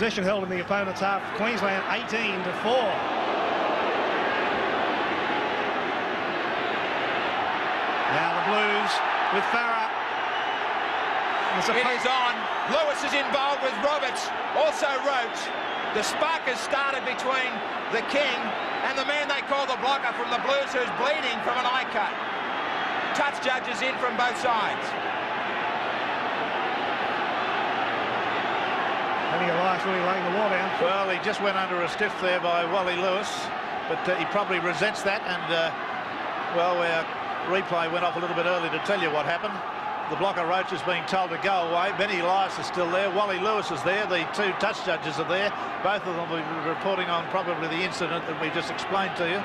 possession held in the opponent's half. Queensland 18 to 4. Now the Blues with Farah. It is on. Lewis is involved with Roberts, also Roach. The spark has started between the King and the man they call the blocker from the Blues who's bleeding from an eye cut. Touch judges in from both sides. Laying the law down. Well, he just went under a stiff there by Wally Lewis, but uh, he probably resents that and, uh, well, we're replay went off a little bit early to tell you what happened. The blocker Roach is being told to go away. Benny Elias is still there. Wally Lewis is there. The two touch judges are there. Both of them will be reporting on probably the incident that we just explained to you.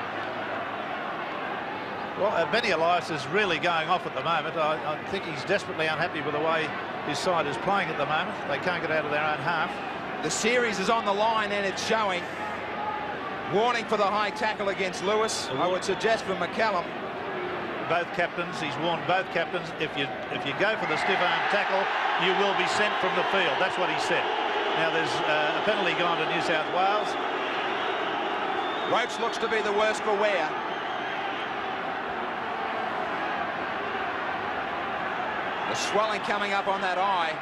Well, uh, Benny Elias is really going off at the moment. I, I think he's desperately unhappy with the way his side is playing at the moment. They can't get out of their own half. The series is on the line and it's showing. Warning for the high tackle against Lewis. I would suggest for McCallum both captains. He's warned both captains, if you if you go for the stiff arm tackle, you will be sent from the field. That's what he said. Now there's uh, a penalty gone to New South Wales. Roach looks to be the worst for wear. The swelling coming up on that eye.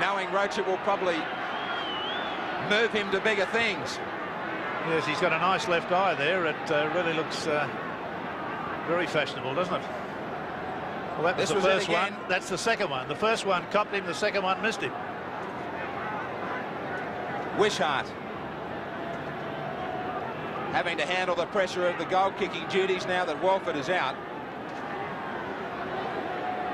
Knowing Roach it will probably move him to bigger things. Yes, he's got a nice left eye there. It uh, really looks uh, very fashionable, doesn't it? Well, that was this the was first one. That's the second one. The first one copped him. The second one missed him. Wishart having to handle the pressure of the goal-kicking duties now that Walford is out.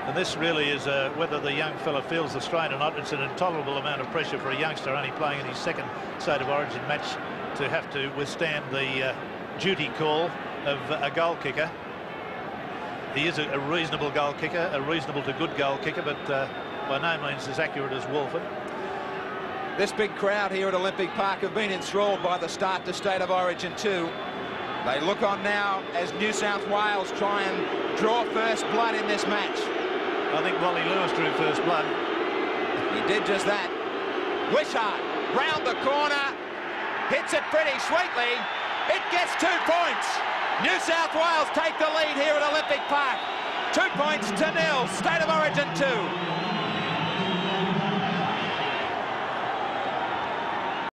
And this really is uh, whether the young fella feels the strain or not. It's an intolerable amount of pressure for a youngster only playing in his second State of Origin match to have to withstand the uh, duty call of a goal kicker. He is a, reasonable goal kicker, a reasonable to good goal kicker, but uh, by no means as accurate as Walford. This big crowd here at Olympic Park have been enthralled by the start to State of Origin 2. They look on now as New South Wales try and draw first blood in this match. I think Wally Lewis drew first blood. He did just that. Wishart round the corner hits it pretty sweetly. It gets two points. New South Wales take the lead here at Olympic Park. Two points to nil. State of Origin two.